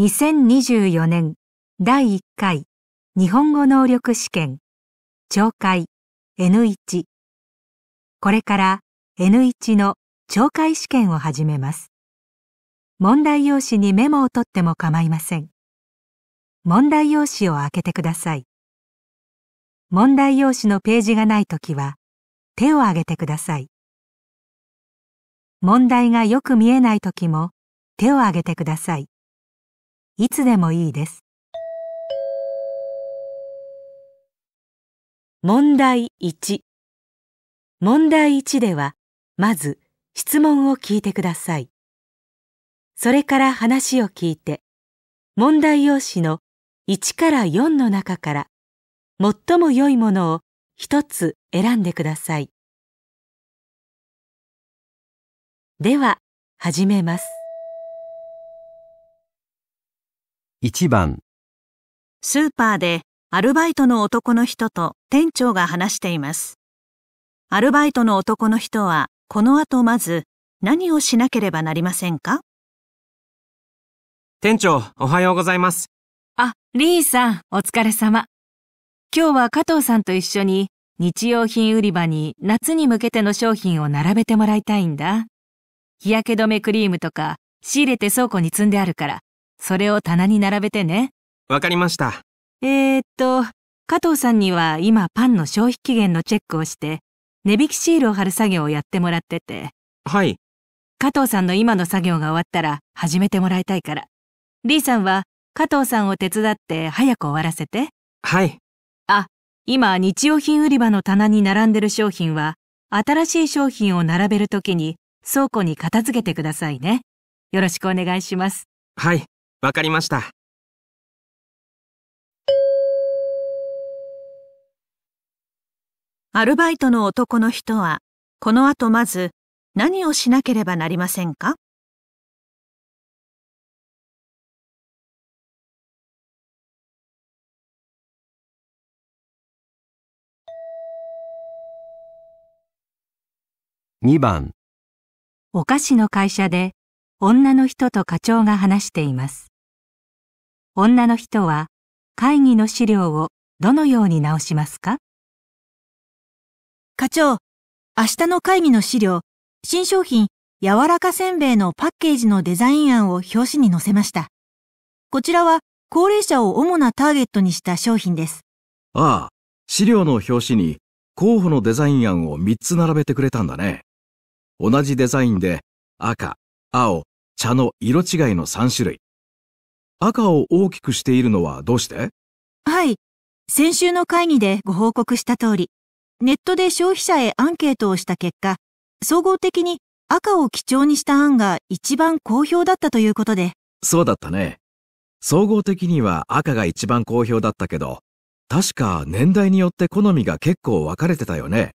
2024年第1回日本語能力試験懲戒 N1 これから N1 の懲戒試験を始めます。問題用紙にメモを取っても構いません。問題用紙を開けてください。問題用紙のページがないときは手を挙げてください。問題がよく見えないときも手を挙げてください。いつでもいいです。問題1問題1では、まず質問を聞いてください。それから話を聞いて、問題用紙の1から4の中から最も良いものを一つ選んでください。では、始めます。1番スーパーでアルバイトの男の人と店長が話しています。アルバイトの男の人はこの後まず何をしなければなりませんか？店長、おはようございます。あ、リーさん、お疲れ様。今日は加藤さんと一緒に日用品売り場に夏に向けての商品を並べてもらいたいんだ。日焼け止めクリームとか仕入れて倉庫に積んであるからそれを棚に並べてね。わかりました。えー、っと、加藤さんには今パンの消費期限のチェックをして、値引きシールを貼る作業をやってもらってて。はい。加藤さんの今の作業が終わったら始めてもらいたいから。リーさんは加藤さんを手伝って早く終わらせて。はい。あ、今日用品売り場の棚に並んでる商品は、新しい商品を並べるときに倉庫に片付けてくださいね。よろしくお願いします。はい。わかりました。アルバイトの男の人は、この後まず何をしなければなりませんか？2番お菓子の会社で女の人と課長が話しています。女の人は会議の資料をどのように直しますか？課長、明日の会議の資料、新商品、柔らかせんべいのパッケージのデザイン案を表紙に載せました。こちらは高齢者を主なターゲットにした商品です。ああ、資料の表紙に候補のデザイン案を3つ並べてくれたんだね。同じデザインで赤、青、茶の色違いの3種類。赤を大きくしているのはどうして？はい。先週の会議でご報告した通り、ネットで消費者へアンケートをした結果、総合的に赤を基調にした案が一番好評だったということで。そうだったね。総合的には赤が一番好評だったけど、確か年代によって好みが結構分かれてたよね。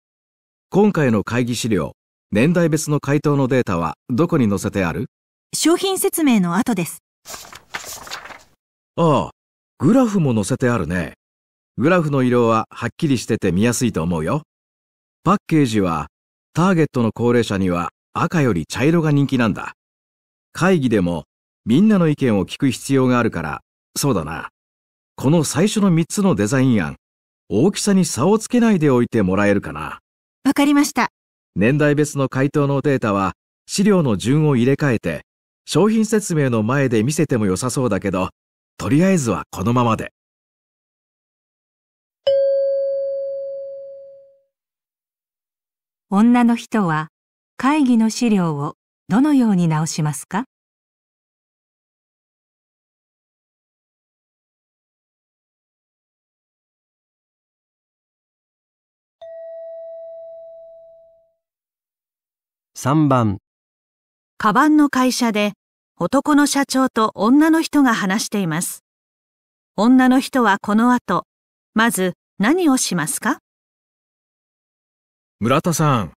今回の会議資料、年代別の回答のデータはどこに載せてある？商品説明の後です。ああ、グラフも載せてあるね。グラフの色ははっきりしてて見やすいと思うよ。パッケージは、ターゲットの高齢者には赤より茶色が人気なんだ。会議でもみんなの意見を聞く必要があるから、そうだな。この最初の3つのデザイン案、大きさに差をつけないでおいてもらえるかな。わかりました。年代別の回答のデータは資料の順を入れ替えて商品説明の前で見せても良さそうだけど、とりあえずはこのままで。女の人は会議の資料をどのように直しますか？3番カバンの会社で男の社長と女の人が話しています。女の人はこの後、まず何をしますか？村田さん、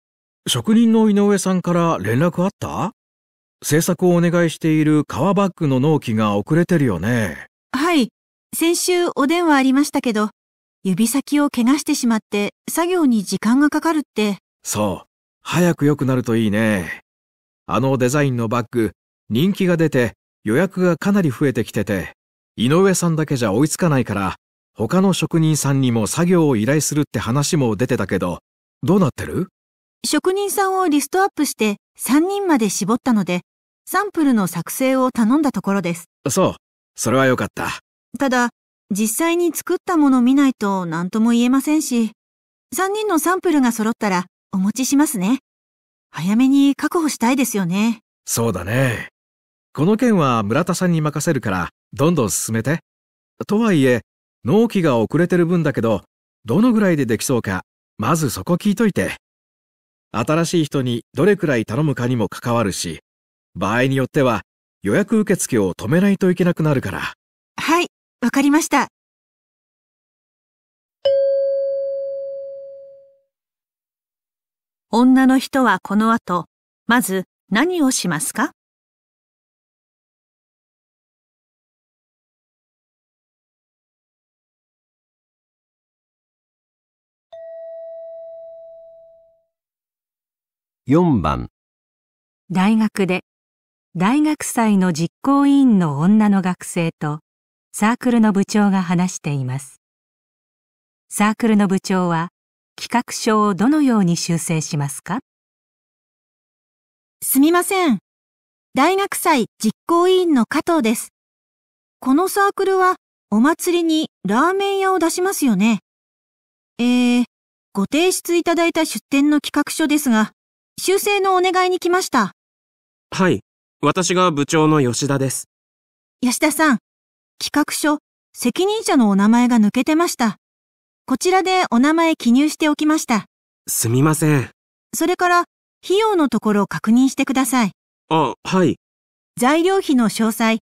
職人の井上さんから連絡あった？制作をお願いしている革バッグの納期が遅れてるよね。はい。先週お電話ありましたけど、指先を怪我してしまって作業に時間がかかるって。そう。早く良くなるといいね。あのデザインのバッグ、人気が出て、予約がかなり増えてきてて、井上さんだけじゃ追いつかないから、他の職人さんにも作業を依頼するって話も出てたけど、どうなってる？職人さんをリストアップして3人まで絞ったので、サンプルの作成を頼んだところです。そう。それはよかった。ただ、実際に作ったもの見ないと何とも言えませんし、3人のサンプルが揃ったらお持ちしますね。早めに確保したいですよね。そうだね。この件は村田さんに任せるから、どんどん進めて。とはいえ、納期が遅れてる分だけど、どのぐらいでできそうか、まずそこ聞いといて。新しい人にどれくらい頼むかにも関わるし、場合によっては予約受付を止めないといけなくなるから。はい、わかりました。女の人はこの後、まず何をしますか？4番、大学で大学祭の実行委員の女の学生とサークルの部長が話しています。サークルの部長は企画書をどのように修正しますか？すみません。大学祭実行委員の加藤です。このサークルはお祭りにラーメン屋を出しますよね。えー、ご提出いただいた出展の企画書ですが、修正のお願いに来ました。はい。私が部長の吉田です。吉田さん、企画書、責任者のお名前が抜けてました。こちらでお名前記入しておきました。すみません。それから、費用のところを確認してください。あ、はい。材料費の詳細、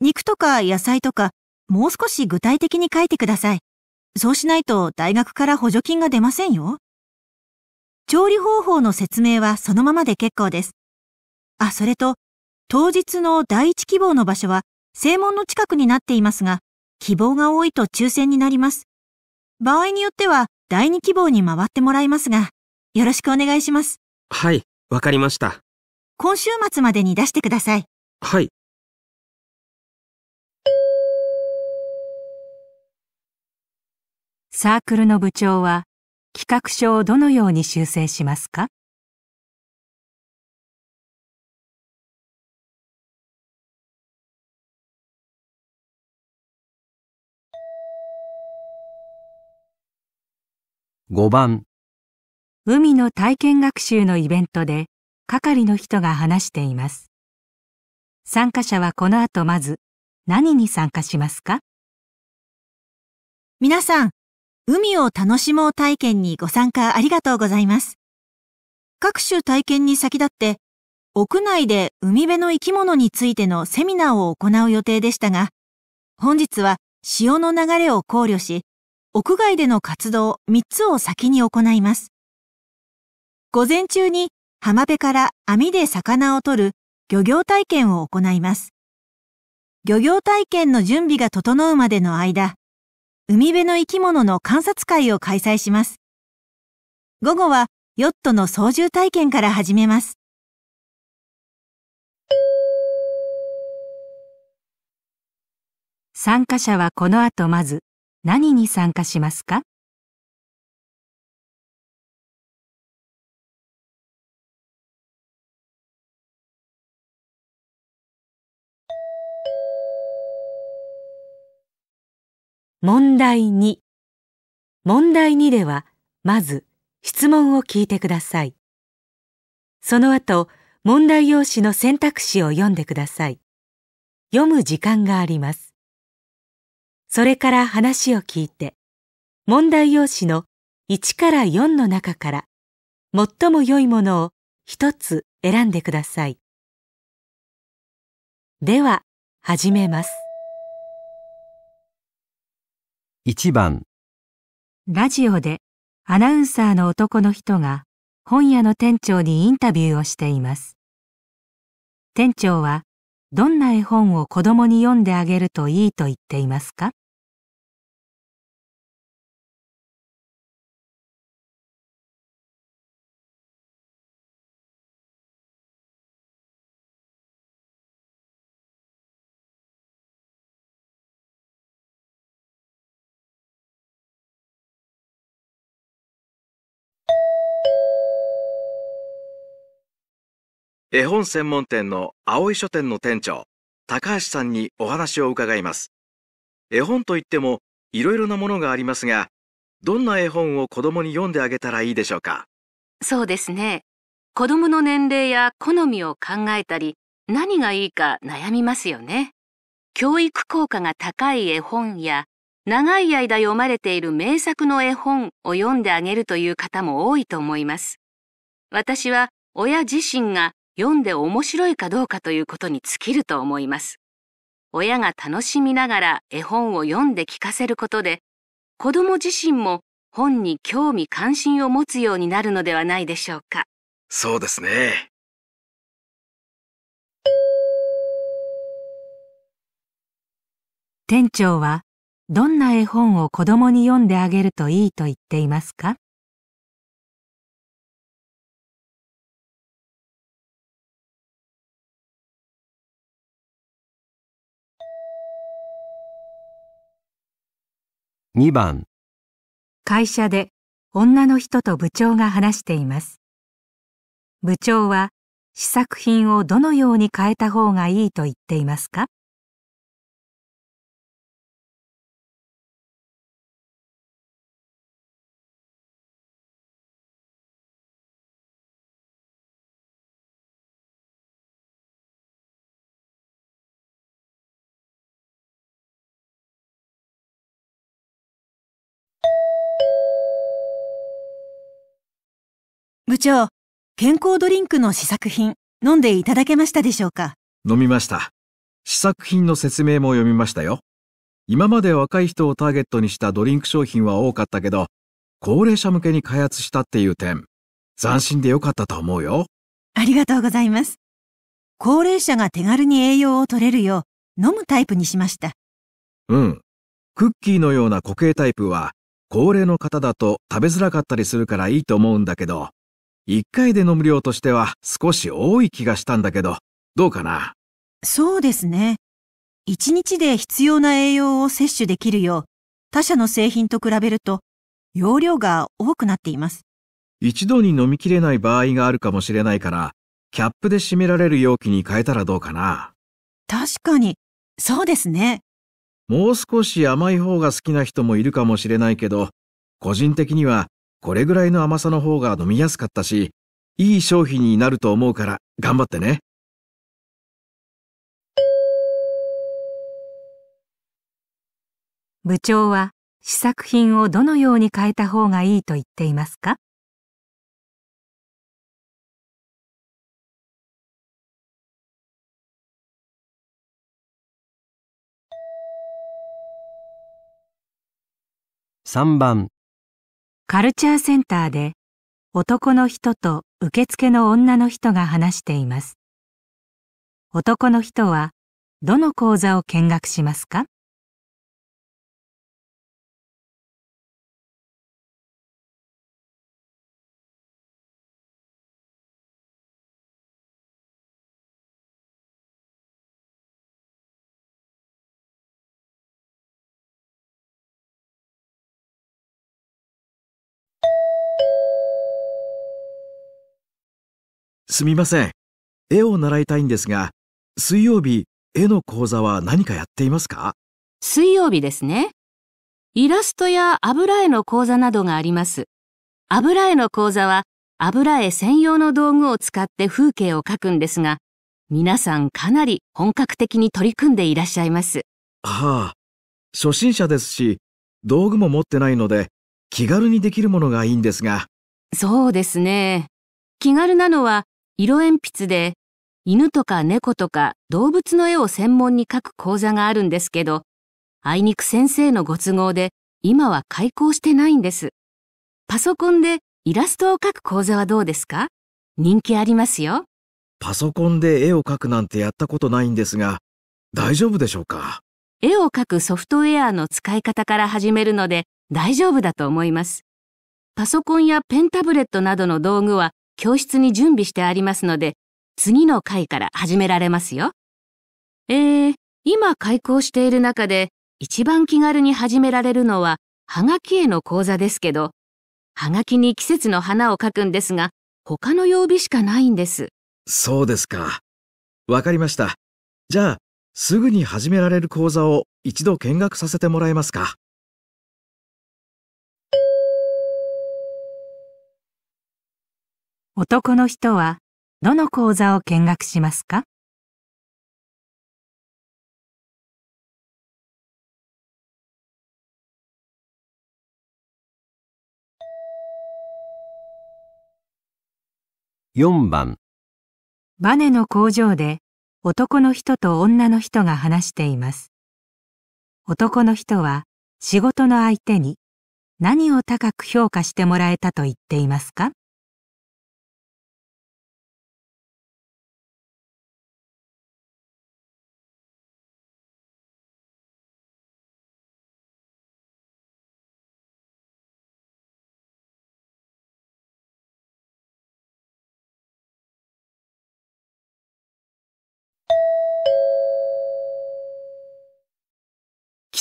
肉とか野菜とか、もう少し具体的に書いてください。そうしないと大学から補助金が出ませんよ。調理方法の説明はそのままで結構です。あ、それと、当日の第一希望の場所は正門の近くになっていますが、希望が多いと抽選になります。場合によっては第二希望に回ってもらいますが、よろしくお願いします。はい。わかりました。今週末までに出してください。はい。サークルの部長は企画書をどのように修正しますか？5番、海の体験学習のイベントで係の人が話しています。参加者はこの後まず何に参加しますか？皆さん、海を楽しもう体験にご参加ありがとうございます。各種体験に先立って、屋内で海辺の生き物についてのセミナーを行う予定でしたが、本日は潮の流れを考慮し、屋外での活動3つを先に行います。午前中に浜辺から網で魚を取る漁業体験を行います。漁業体験の準備が整うまでの間、海辺の生き物の観察会を開催します。午後はヨットの操縦体験から始めます。参加者はこの後まず何に参加しますか？問題2問題2ではまず質問を聞いてください。その後問題用紙の選択肢を読んでください。読む時間があります。それから話を聞いて、問題用紙の1から4の中から最も良いものを一つ選んでください。では、始めます。1番、ラジオでアナウンサーの男の人が本屋の店長にインタビューをしています。店長はどんな絵本を子供に読んであげるといいと言っていますか？絵本専門店の青井書店の店長、高橋さんにお話を伺います。絵本といってもいろいろなものがありますが、どんな絵本を子供に読んであげたらいいでしょうか？そうですね。子供の年齢や好みを考えたり、何がいいか悩みますよね。教育効果が高い絵本や、長い間読まれている名作の絵本を読んであげるという方も多いと思います。私は親自身が読んで面白いかどうかということに尽きると思います。親が楽しみながら絵本を読んで聞かせることで、子供自身も本に興味関心を持つようになるのではないでしょうか。そうですね。店長はどんな絵本を子供に読んであげるといいと言っていますか？2番、会社で女の人と部長が話しています。部長は試作品をどのように変えた方がいいと言っていますか？部長、健康ドリンクの試作品、飲んでいただけましたでしょうか？飲みました。試作品の説明も読みましたよ。今まで若い人をターゲットにしたドリンク商品は多かったけど、高齢者向けに開発したっていう点、斬新でよかったと思うよ。ありがとうございます。高齢者が手軽に栄養を取れるよう、飲むタイプにしました。うん。クッキーのような固形タイプは、高齢の方だと食べづらかったりするからいいと思うんだけど、一回で飲む量としては少し多い気がしたんだけど、どうかな？そうですね。一日で必要な栄養を摂取できるよう、他社の製品と比べると、容量が多くなっています。一度に飲みきれない場合があるかもしれないから、キャップで締められる容器に変えたらどうかな？確かに、そうですね。もう少し甘い方が好きな人もいるかもしれないけど、個人的にはこれぐらいの甘さの方が飲みやすかったし、いい商品になると思うから頑張ってね。部長は試作品をどのように変えた方がいいと言っていますか？3番、カルチャーセンターで男の人と受付の女の人が話しています。男の人はどの講座を見学しますか？すみません。絵を習いたいんですが、水曜日、絵の講座は何かやっていますか？水曜日ですね。イラストや油絵の講座などがあります。油絵の講座は油絵専用の道具を使って風景を描くんですが、皆さんかなり本格的に取り組んでいらっしゃいます。はあ、初心者ですし、道具も持ってないので、気軽にできるものがいいんですが、そうですね。気軽なのは色鉛筆で犬とか猫とか動物の絵を専門に描く講座があるんですけど、あいにく先生のご都合で今は開講してないんです。パソコンでイラストを描く講座はどうですか？人気ありますよ。パソコンで絵を描くなんてやったことないんですが、大丈夫でしょうか？絵を描くソフトウェアの使い方から始めるので大丈夫だと思います。パソコンやペンタブレットなどの道具は教室に準備してありますので、次の回から始められますよ。えー、今開講している中で一番気軽に始められるのは、はがき絵の講座ですけど、はがきに季節の花を描くんですが、他の曜日しかないんです。そうですか。わかりました。じゃあ、すぐに始められる講座を一度見学させてもらえますか？男の人はどの講座を見学しますか？4番、バネの工場で男の人と女の人が話しています。男の人は仕事の相手に何を高く評価してもらえたと言っていますか？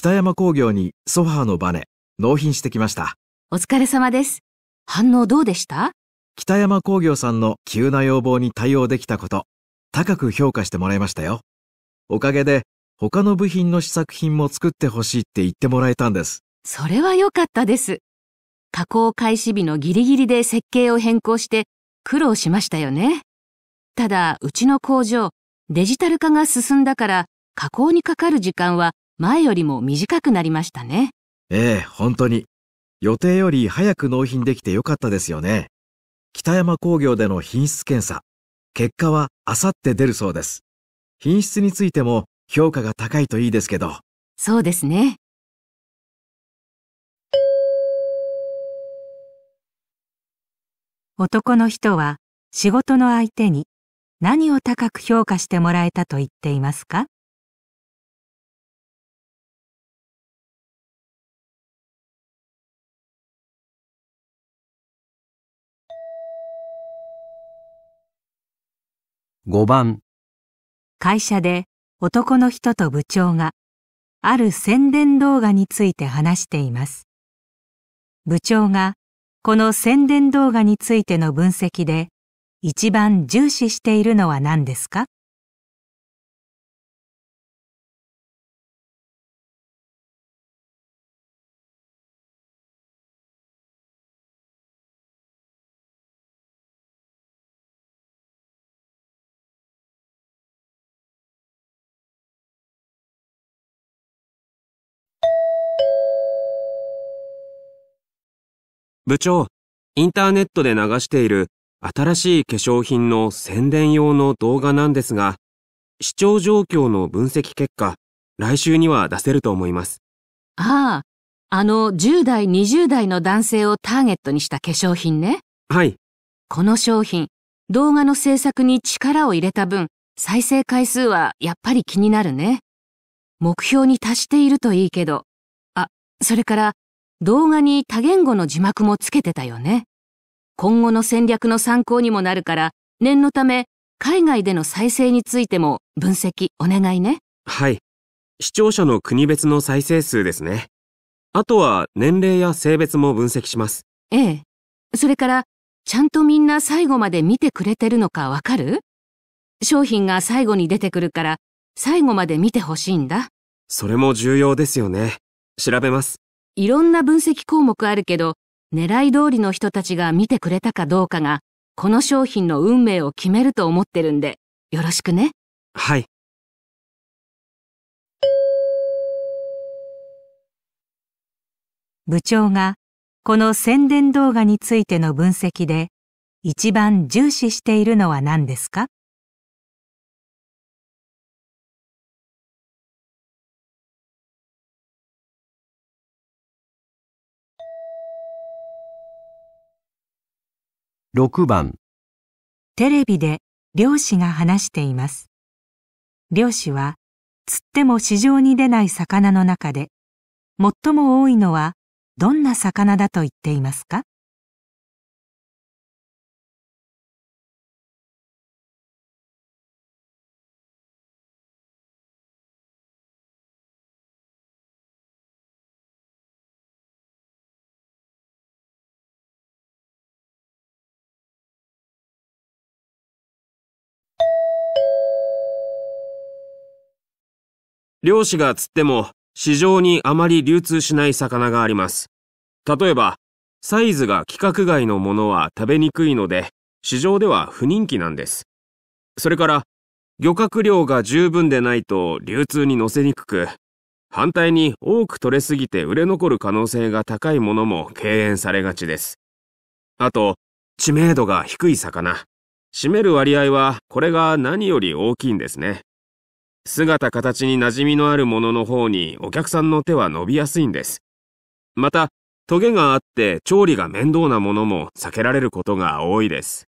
北山工業にソファーのバネ、納品してきました。お疲れ様です。反応どうでした？北山工業さんの急な要望に対応できたこと、高く評価してもらいましたよ。おかげで、他の部品の試作品も作ってほしいって言ってもらえたんです。それは良かったです。加工開始日のギリギリで設計を変更して苦労しましたよね。ただ、うちの工場、デジタル化が進んだから、加工にかかる時間は前よりも短くなりましたね。ええ、本当に。予定より早く納品できてよかったですよね。北山工業での品質検査。結果はあさって出るそうです。品質についても評価が高いといいですけど。そうですね。男の人は仕事の相手に何を高く評価してもらえたと言っていますか？5番、会社で男の人と部長がある宣伝動画について話しています。部長がこの宣伝動画についての分析で一番重視しているのは何ですか？部長、インターネットで流している新しい化粧品の宣伝用の動画なんですが、視聴状況の分析結果、来週には出せると思います。ああ、あの10代、20代の男性をターゲットにした化粧品ね。はい、この商品、動画の制作に力を入れた分、再生回数はやっぱり気になるね。目標に達しているといいけど。あ、それから、動画に多言語の字幕もつけてたよね。今後の戦略の参考にもなるから、念のため、海外での再生についても分析お願いね。はい。視聴者の国別の再生数ですね。あとは年齢や性別も分析します。ええ。それから、ちゃんとみんな最後まで見てくれてるのかわかる？商品が最後に出てくるから、最後まで見てほしいんだ。それも重要ですよね。調べます。いろんな分析項目あるけど、狙い通りの人たちが見てくれたかどうかが、この商品の運命を決めると思ってるんで、よろしくね。はい。部長がこの宣伝動画についての分析で一番重視しているのは何ですか？6番、テレビで漁師が話しています。漁師は釣っても市場に出ない魚の中で最も多いのはどんな魚だと言っていますか？漁師が釣っても市場にあまり流通しない魚があります。例えば、サイズが規格外のものは食べにくいので、市場では不人気なんです。それから、漁獲量が十分でないと流通に乗せにくく、反対に多く取れすぎて売れ残る可能性が高いものも敬遠されがちです。あと、知名度が低い魚。占める割合はこれが何より大きいんですね。姿形に馴染みのあるものの方にお客さんの手は伸びやすいんです。また、トゲがあって調理が面倒なものも避けられることが多いです。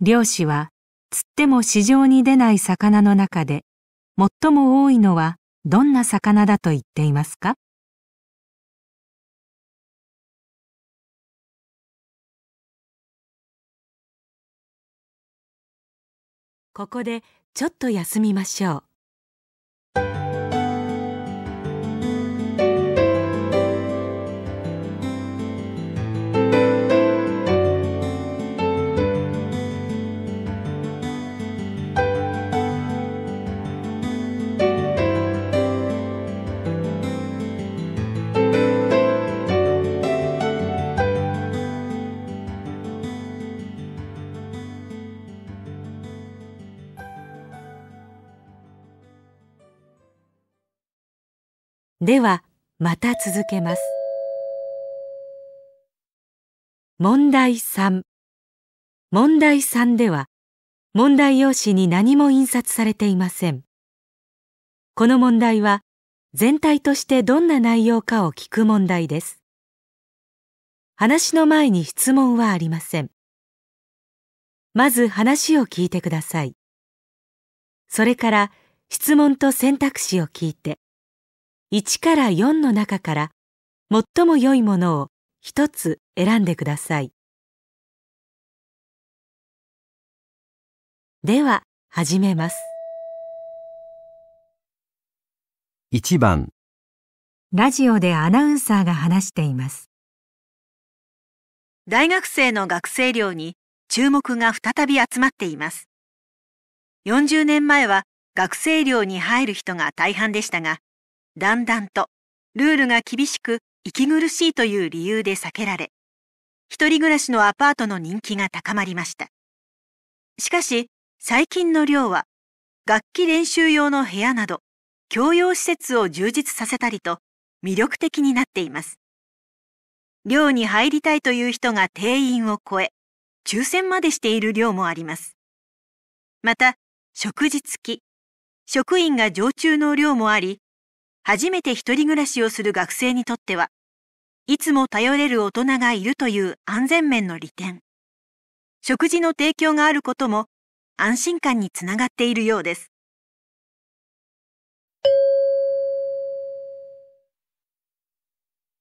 漁師は釣っても市場に出ない魚の中で最も多いのはどんな魚だと言っていますか？ここでちょっと休みましょう。では、また続けます。問題3。問題3では、問題用紙に何も印刷されていません。この問題は、全体としてどんな内容かを聞く問題です。話の前に質問はありません。まず話を聞いてください。それから質問と選択肢を聞いて、1から4の中から最も良いものを一つ選んでください。では始めます。1番ラジオでアナウンサーが話しています。大学生の学生寮に注目が再び集まっています。40年前は学生寮に入る人が大半でしたが、だんだんとルールが厳しく息苦しいという理由で避けられ、一人暮らしのアパートの人気が高まりました。しかし、最近の寮は、楽器練習用の部屋など、共用施設を充実させたりと魅力的になっています。寮に入りたいという人が定員を超え、抽選までしている寮もあります。また、食事付き、職員が常駐の寮もあり、初めて一人暮らしをする学生にとっては、いつも頼れる大人がいるという安全面の利点。食事の提供があることも安心感につながっているようです。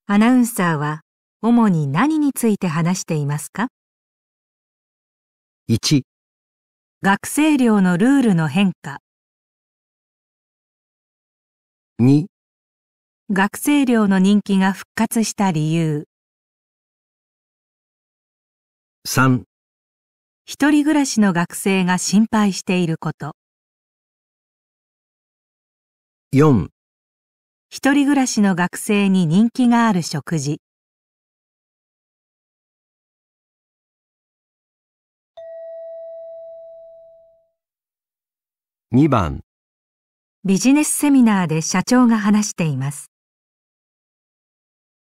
アナウンサーは主に何について話していますか ?1 学生寮のルールの変化2学生寮の人気が復活した理由。3一人暮らしの学生が心配していること。4一人暮らしの学生に人気がある食事。2番ビジネスセミナーで社長が話しています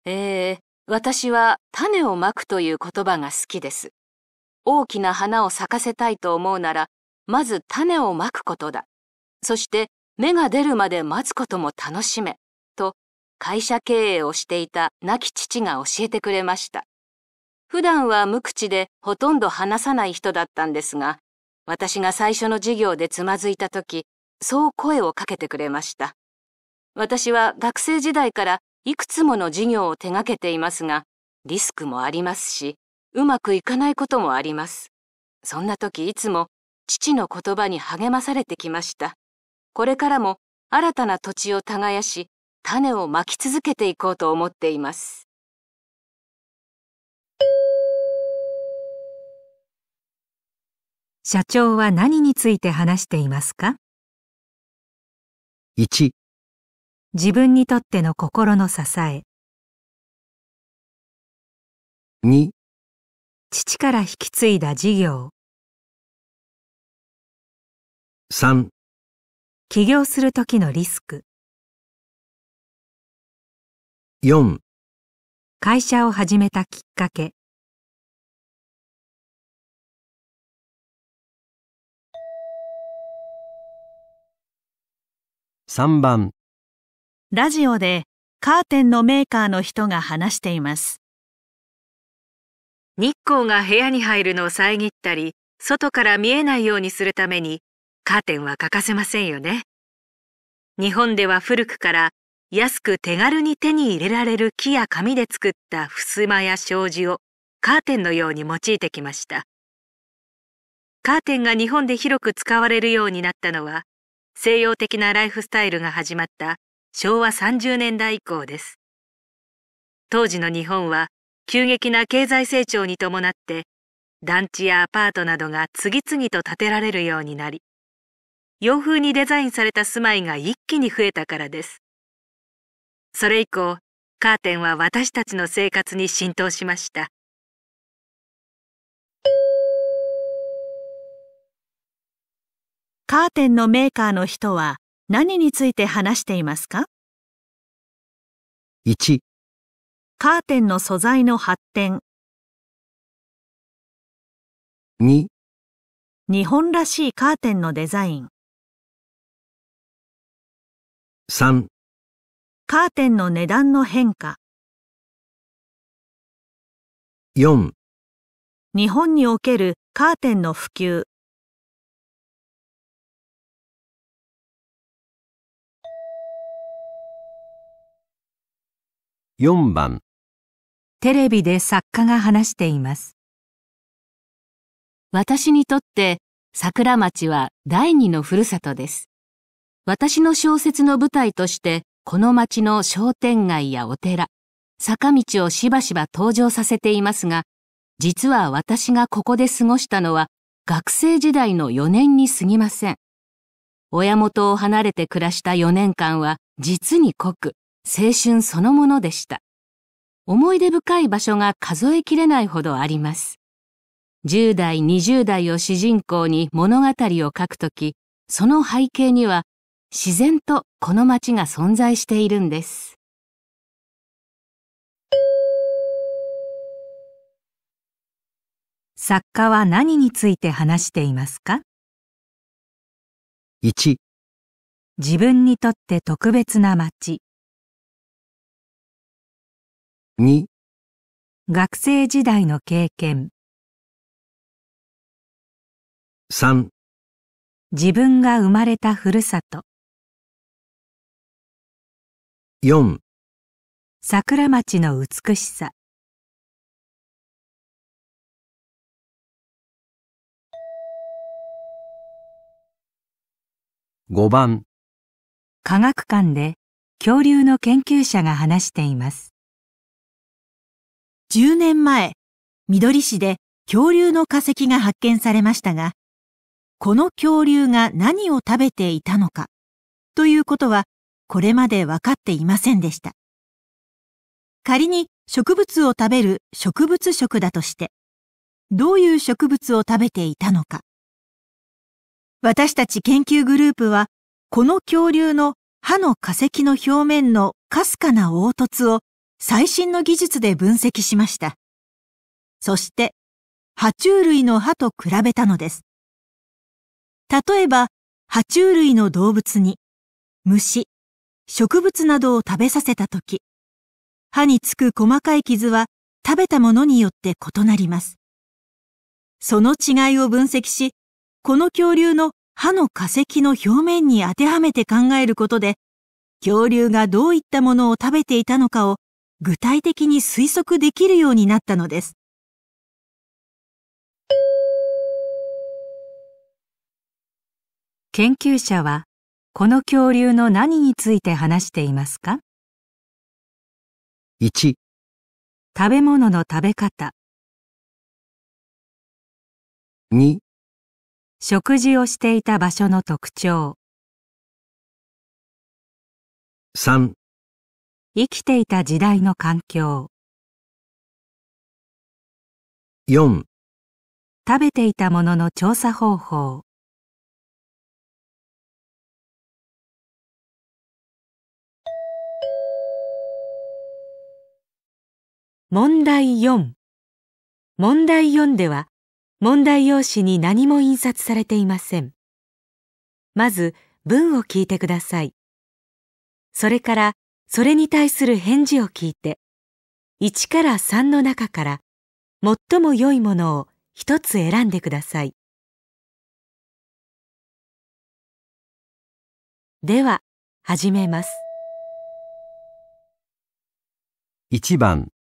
えー、私は種をまくという言葉が好きです。大きな花を咲かせたいと思うなら、まず種をまくことだ。そして芽が出るまで待つことも楽しめ。と、会社経営をしていた亡き父が教えてくれました。普段は無口でほとんど話さない人だったんですが、私が最初の授業でつまずいた時、そう声をかけてくれました。私は学生時代からいくつもの事業を手掛けていますが、リスクもありますし、うまくいかないこともあります。そんな時いつも父の言葉に励まされてきました。これからも新たな土地を耕し、種をまき続けていこうと思っています。社長は何について話していますか？1、自分にとっての心の支え、2、父から引き継いだ事業、3、起業する時のリスク、4、会社を始めたきっかけ、3番、ラジオでカーテンのメーカーの人が話しています。日光が部屋に入るのを遮ったり、外から見えないようにするために、カーテンは欠かせませんよね。日本では古くから安く手軽に手に入れられる木や紙で作った襖や障子をカーテンのように用いてきました。カーテンが日本で広く使われるようになったのは、西洋的なライフスタイルが始まった昭和30年代以降です。当時の日本は急激な経済成長に伴って団地やアパートなどが次々と建てられるようになり洋風にデザインされた住まいが一気に増えたからですそれ以降カーテンは私たちの生活に浸透しましたカーテンのメーカーの人は何について話していますか？1、カーテンの素材の発展、2、日本らしいカーテンのデザイン、3、カーテンの値段の変化、4、日本におけるカーテンの普及、4番、テレビで作家が話しています。私にとって桜町は第二のふるさとです。私の小説の舞台としてこの町の商店街やお寺坂道をしばしば登場させていますが実は私がここで過ごしたのは学生時代の4年に過ぎません。親元を離れて暮らした4年間は実に濃く青春そのものでした。思い出深い場所が数えきれないほどあります。10代、20代を主人公に物語を書くとき、その背景には自然とこの街が存在しているんです。作家は何について話していますか？1、自分にとって特別な街、2、学生時代の経験、3、自分が生まれたふるさと、4、桜町の美しさ、5番、科学館で恐竜の研究者が話しています。10年前、緑市で恐竜の化石が発見されましたが、この恐竜が何を食べていたのか、ということはこれまで分かっていませんでした。仮に植物を食べる植物食だとして、どういう植物を食べていたのか。私たち研究グループは、この恐竜の歯の化石の表面のかすかな凹凸を最新の技術で分析しました。そして、爬虫類の歯と比べたのです。例えば、爬虫類の動物に、虫、植物などを食べさせたとき、歯につく細かい傷は食べたものによって異なります。その違いを分析し、この恐竜の歯の化石の表面に当てはめて考えることで、恐竜がどういったものを食べていたのかを具体的に推測できるようになったのです。研究者はこの恐竜の何について話していますか？1、食べ物の食べ方、2、食事をしていた場所の特徴。3、生きていた時代の環境。4、食べていたものの調査方法。問題4問題4では問題用紙に何も印刷されていません。まず文を聞いてください。それからそれに対する返事を聞いて1から3の中から最も良いものを一つ選んでくださいでは始めます1番、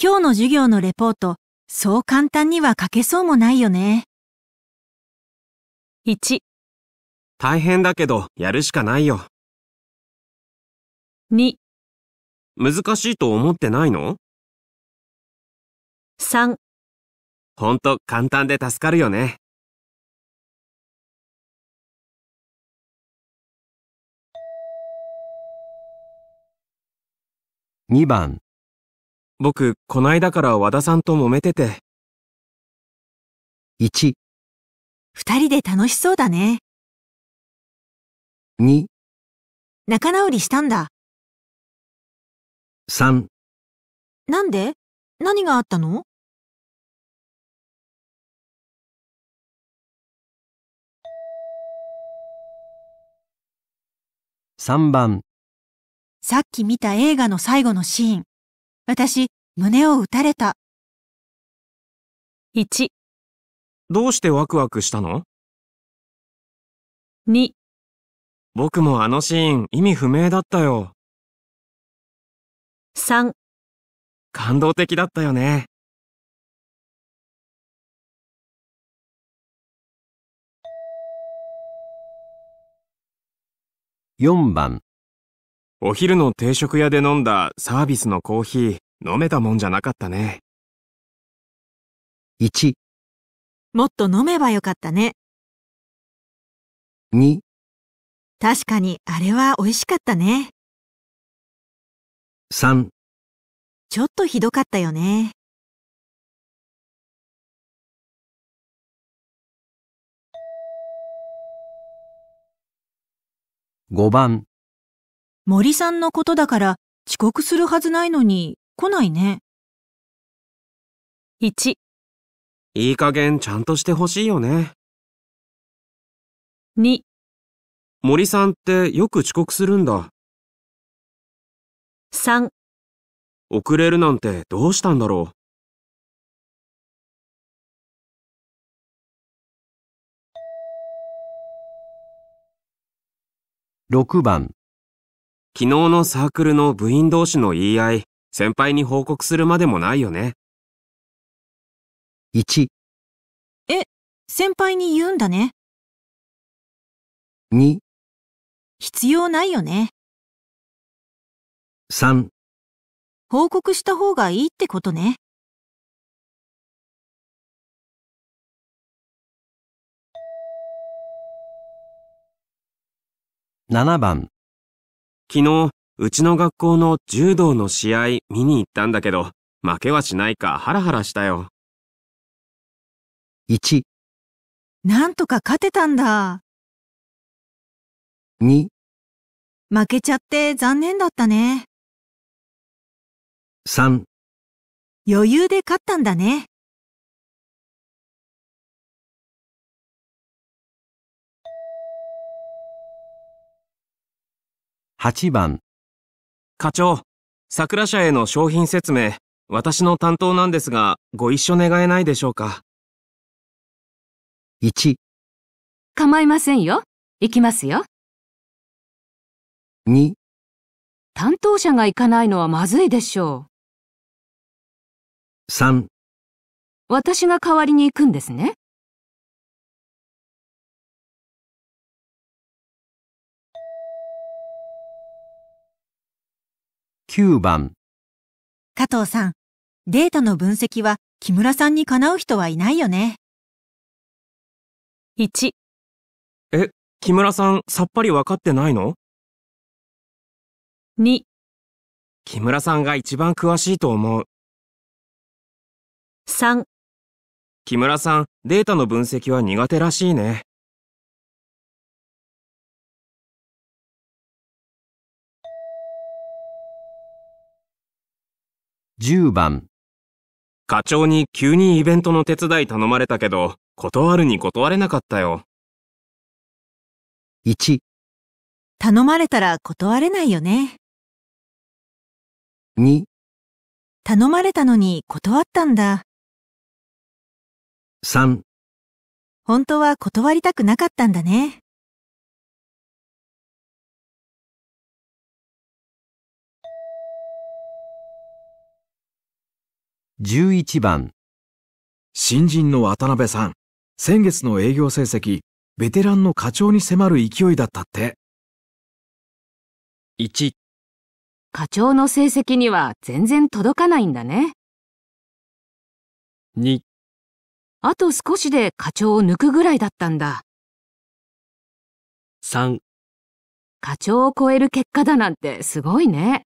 今日の授業のレポート、そう簡単には書けそうもないよね。1、大変だけど、やるしかないよ。2、難しいと思ってないの？3、ほんと簡単で助かるよね。2番、僕、こないだから和田さんと揉めてて、1、二人で楽しそうだね。2、仲直りしたんだ。3、なんで？何があったの？3番、さっき見た映画の最後のシーン。私、胸を打たれた。1、どうしてワクワクしたの？2、僕もあのシーン意味不明だったよ。3、感動的だったよね。4番、お昼の定食屋で飲んだサービスのコーヒー、飲めたもんじゃなかったね。1、もっと飲めばよかったね。2、確かに、あれは美味しかったね。3、ちょっとひどかったよね。5番、森さんのことだから遅刻するはずないのに来ないね。1、いい加減ちゃんとしてほしいよね。2、森さんってよく遅刻するんだ。3、遅れるなんてどうしたんだろう。6番、昨日のサークルの部員同士の言い合い、先輩に報告するまでもないよね。1、先輩に言うんだね。2、必要ないよね。3、報告した方がいいってことね。7番、昨日、うちの学校の柔道の試合見に行ったんだけど、負けはしないかハラハラしたよ。1、なんとか勝てたんだ。2、負けちゃって残念だったね。3、余裕で勝ったんだね。8番、課長、桜社への商品説明、私の担当なんですが、ご一緒願えないでしょうか？1、構いませんよ。行きますよ。2、担当者が行かないのはまずいでしょう。3、私が代わりに行くんですね。9番、加藤さん、データの分析は木村さんにかなう人はいないよね。1、木村さん、さっぱりわかってないの？2、木村さんが一番詳しいと思う。3、木村さん、データの分析は苦手らしいね。10番、課長に急にイベントの手伝い頼まれたけど、断るに断れなかったよ。1、頼まれたら断れないよね。2、頼まれたのに断ったんだ。3、本当は断りたくなかったんだね。11番、新人の渡辺さん、先月の営業成績、ベテランの課長に迫る勢いだったって。1、課長の成績には全然届かないんだね。2、あと少しで課長を抜くぐらいだったんだ。3、課長を超える結果だなんてすごいね。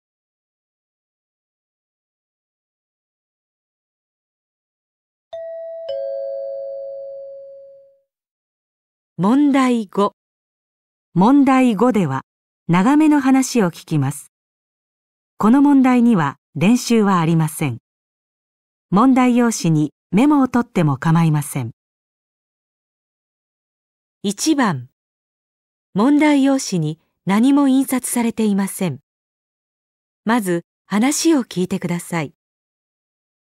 問題5問題5では長めの話を聞きます。この問題には練習はありません。問題用紙にメモを取っても構いません。1番問題用紙に何も印刷されていません。まず話を聞いてください。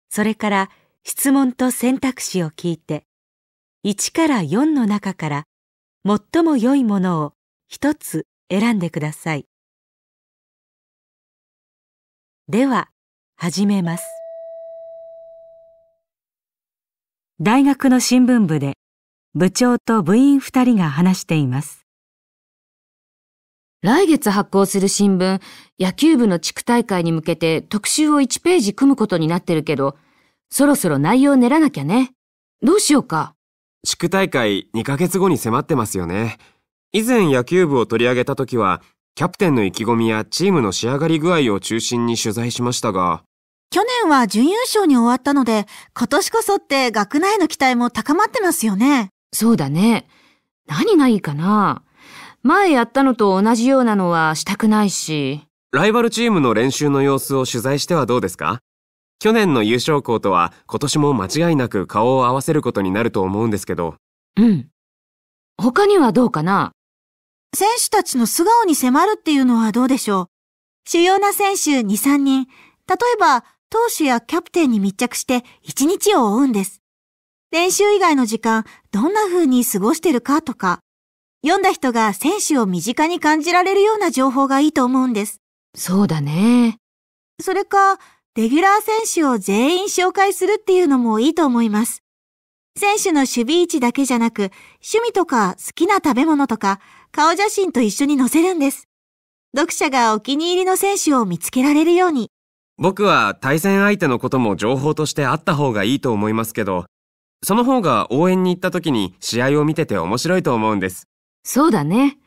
それから質問と選択肢を聞いて、1から4の中から最も良いものを一つ選んでください。では、始めます。大学の新聞部で部長と部員二人が話しています。来月発行する新聞、野球部の地区大会に向けて特集を1ページ組むことになってるけど、そろそろ内容練らなきゃね。どうしようか。地区大会2ヶ月後に迫ってますよね。以前野球部を取り上げた時は、キャプテンの意気込みやチームの仕上がり具合を中心に取材しましたが、去年は準優勝に終わったので、今年こそって学内の期待も高まってますよね。そうだね。何がいいかな。前やったのと同じようなのはしたくないし。ライバルチームの練習の様子を取材してはどうですか？去年の優勝校とは今年も間違いなく顔を合わせることになると思うんですけど、うん。他にはどうかな？選手たちの素顔に迫るっていうのはどうでしょう。主要な選手2、3人、例えば投手やキャプテンに密着して1日を追うんです。練習以外の時間、どんな風に過ごしてるかとか、読んだ人が選手を身近に感じられるような情報がいいと思うんです。そうだね。それか、レギュラー選手を全員紹介するっていうのもいいと思います。選手の守備位置だけじゃなく、趣味とか好きな食べ物とか、顔写真と一緒に載せるんです。読者がお気に入りの選手を見つけられるように。僕は対戦相手のことも情報としてあった方がいいと思いますけど、その方が応援に行った時に試合を見てて面白いと思うんです。そうだね。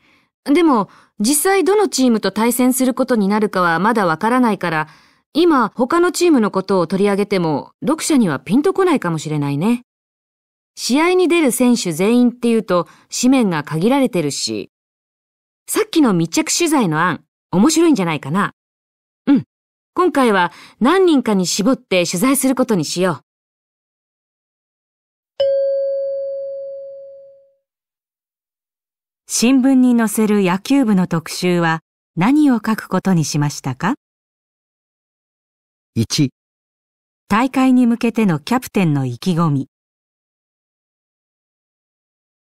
でも、実際どのチームと対戦することになるかはまだわからないから、今他のチームのことを取り上げても読者にはピンとこないかもしれないね。試合に出る選手全員っていうと紙面が限られてるし、さっきの密着取材の案、面白いんじゃないかな。うん。今回は何人かに絞って取材することにしよう。新聞に載せる野球部の特集は何を書くことにしましたか？1、大会に向けてのキャプテンの意気込み、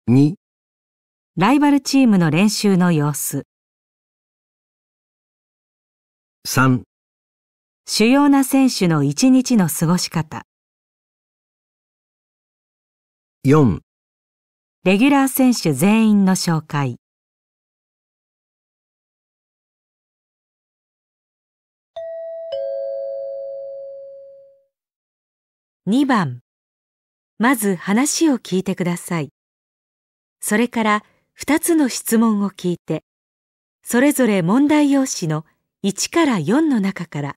2、ライバルチームの練習の様子、3、主要な選手の一日の過ごし方、4、レギュラー選手全員の紹介。2番。まず話を聞いてください。それから2つの質問を聞いて、それぞれ問題用紙の1から4の中から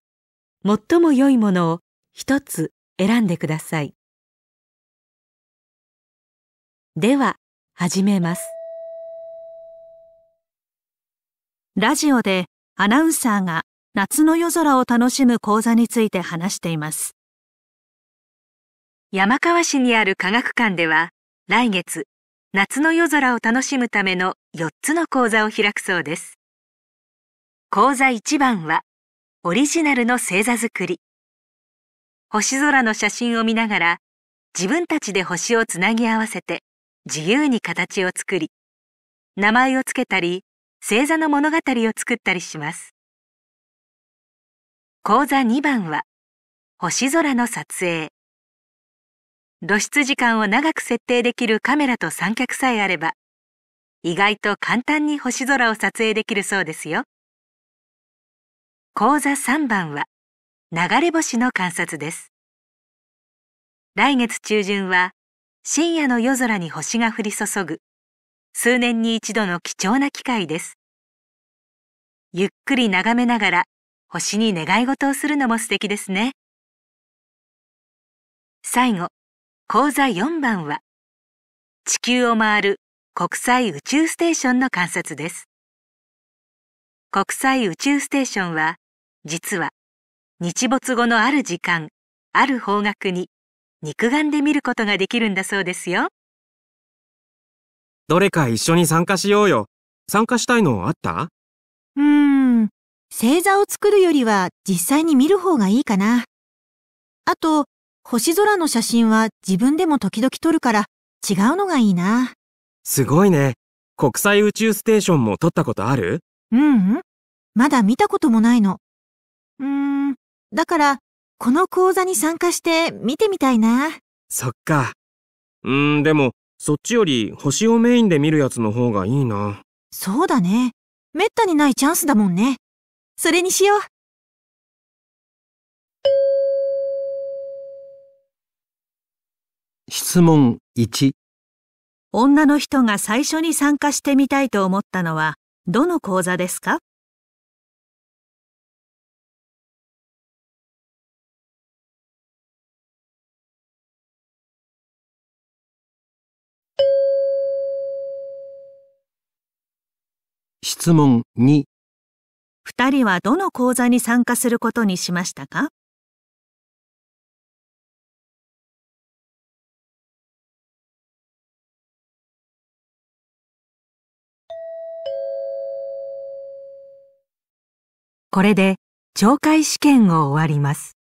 最も良いものを一つ選んでください。では、始めます。ラジオでアナウンサーが夏の夜空を楽しむ講座について話しています。山川市にある科学館では来月夏の夜空を楽しむための4つの講座を開くそうです。講座1番はオリジナルの星座作り。星空の写真を見ながら自分たちで星をつなぎ合わせて自由に形を作り、名前をつけたり星座の物語を作ったりします。講座2番は星空の撮影。露出時間を長く設定できるカメラと三脚さえあれば、意外と簡単に星空を撮影できるそうですよ。講座3番は、流れ星の観察です。来月中旬は、深夜の夜空に星が降り注ぐ、数年に一度の貴重な機会です。ゆっくり眺めながら、星に願い事をするのも素敵ですね。最後、講座4番は地球を回る国際宇宙ステーションの観察です。国際宇宙ステーションは実は日没後のある時間、ある方角に肉眼で見ることができるんだそうですよ。どれか一緒に参加しようよ。参加したいのあった？うーん、星座を作るよりは実際に見る方がいいかな。あと、星空の写真は自分でも時々撮るから違うのがいいな。すごいね。国際宇宙ステーションも撮ったことある？うんうん。まだ見たこともないの。うーん。だから、この講座に参加して見てみたいな。そっか。うーん、でも、そっちより星をメインで見るやつの方がいいな。そうだね。めったにないチャンスだもんね。それにしよう。質問1、女の人が最初に参加してみたいと思ったのはどの講座ですか？質問2、二人はどの講座に参加することにしましたか？これで懲戒試験を終わります。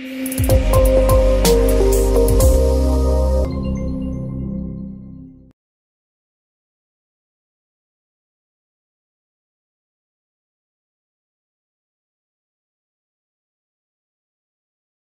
Yeah.